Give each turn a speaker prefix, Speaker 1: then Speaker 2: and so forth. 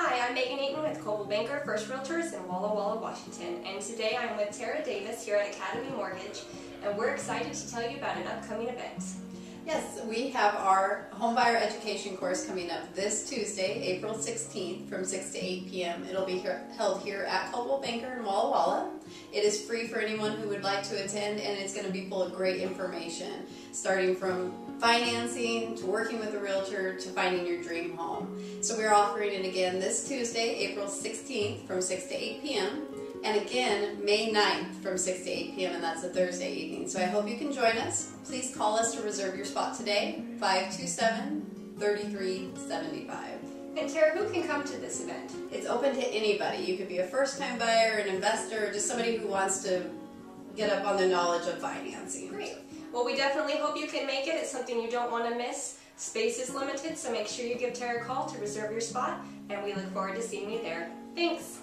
Speaker 1: Hi, I'm Megan Eaton with Coldwell Banker First Realtors in Walla Walla, Washington, and today I'm with Tera Davis here at Academy Mortgage, and we're excited to tell you about an upcoming event.
Speaker 2: Yes, we have our homebuyer education course coming up this Tuesday, April 16th from 6 to 8 p.m. It'll be here, held here at Coldwell Banker in Walla Walla. It is free for anyone who would like to attend and it's going to be full of great information starting from financing to working with a realtor to finding your dream home. So we're offering it again this Tuesday, April 16th from 6 to 8 p.m. and again May 9th from 6 to 8 p.m. and that's a Thursday evening. So I hope you can join us. Please call us to reserve your spot today, 527 3375.
Speaker 1: And Tera, who can come to this event?
Speaker 2: It's open to anybody. You could be a first time buyer, an investor, just somebody who wants to get up on the knowledge of financing.
Speaker 1: Great. Well, we definitely hope you can make it. It's something you don't want to miss. Space is limited, so make sure you give Tera a call to reserve your spot, and we look forward to seeing you there. Thanks.